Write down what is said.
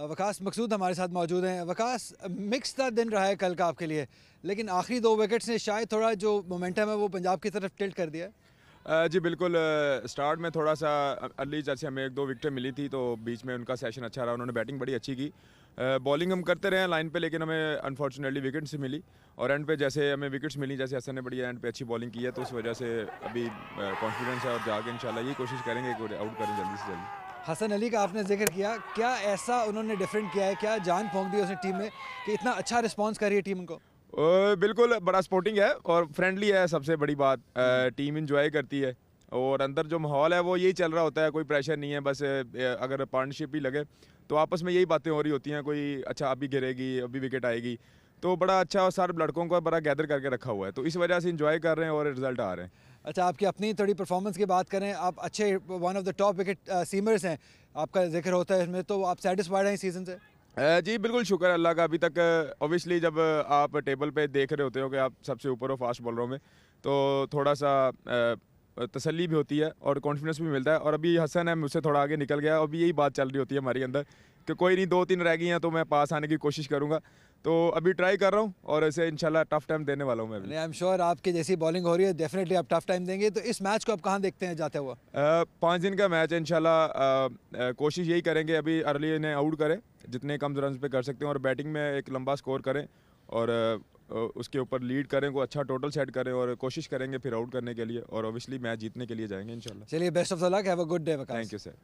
वकास मकसूद हमारे साथ मौजूद हैं। वकास, मिक्स दा दिन रहा है कल का आपके लिए, लेकिन आखिरी दो विकेट्स ने शायद थोड़ा जो मोमेंटम है वो पंजाब की तरफ़ टिल्ट कर दिया। जी बिल्कुल स्टार्ट में थोड़ा सा अर्ली जैसे हमें एक दो विकेटें मिली थी तो बीच में उनका सेशन अच्छा रहा, उन्होंने बैटिंग बड़ी अच्छी की। बॉलिंग हम करते रहे लाइन पे, लेकिन हमें अनफॉर्चुनेटली विकेट्स मिली। और एंड पे जैसे हमें विकेट्स मिली, जैसे हसन ने बड़ी एंड पे अच्छी बॉलिंग की है तो उस वजह से अभी कॉन्फिडेंस है और जाके इंशाल्लाह यही कोशिश करेंगे आउट करें जल्दी से जल्दी। हसन अली का आपने ज़िक्र किया, क्या ऐसा उन्होंने डिफरेंट किया है? क्या जान फूंक दी उसने टीम में कि इतना अच्छा रिस्पांस कर रही है टीम को? बिल्कुल, बड़ा स्पोर्टिंग है और फ्रेंडली है सबसे बड़ी बात। टीम इंजॉय करती है और अंदर जो माहौल है वो यही चल रहा होता है, कोई प्रेशर नहीं है, बस अगर पार्टनरशिप ही लगे तो आपस में यही बातें हो रही होती हैं, कोई अच्छा अभी गिरेगी, अभी विकेट आएगी। तो बड़ा अच्छा और सारे लड़कों को बड़ा गैदर करके रखा हुआ है। तो इस वजह से इंजॉय कर रहे हैं और रिज़ल्ट आ रहे हैं। अच्छा आपकी अपनी थोड़ी परफॉर्मेंस की बात करें, आप अच्छे one of the top wicket seamers हैं। आपका ज़िक्र होता है इसमें तो आप सेटिस्फाइड हैं सीज़न से? जी, बिल्कुल शुक्र अल्लाह का। अभी तक ओबियसली जब आप टेबल पे देख रहे होते हो कि आप सबसे ऊपर हो फास्ट बॉलरों में तो थोड़ा सा तसल्ली भी होती है और कॉन्फिडेंस भी मिलता है। और अभी हसन है मुझसे थोड़ा आगे निकल गया अभी यही बात चल रही होती है हमारे अंदर कि कोई नहीं दो तीन रह गई हैं तो मैं पास आने की कोशिश करूँगा। तो अभी ट्राई कर रहा हूँ और ऐसे इंशाल्लाह टफ टाइम देने वाला हूँ मैं आई एम श्योर आपकी जैसी बॉलिंग हो रही है डेफिनेटली आप टफ टाइम देंगे। तो इस मैच को आप कहाँ देखते हैं जाते हुआ अ, पाँच दिन का मैच है इंशाल्लाह अ, कोशिश यही करेंगे अभी अर्ली इन्हें आउट करें जितने कम रन पे कर सकते हैं। और बैटिंग में एक लंबा स्कोर करें और उसके ऊपर लीड करें को अच्छा टोटल सेट करें और कोशिश करेंगे फिर आउट करने के लिए और ऑब्वियसली मैच जीतने के लिए जाएँगे इंशाल्लाह। चलिए best of the luck have a good day thank you sir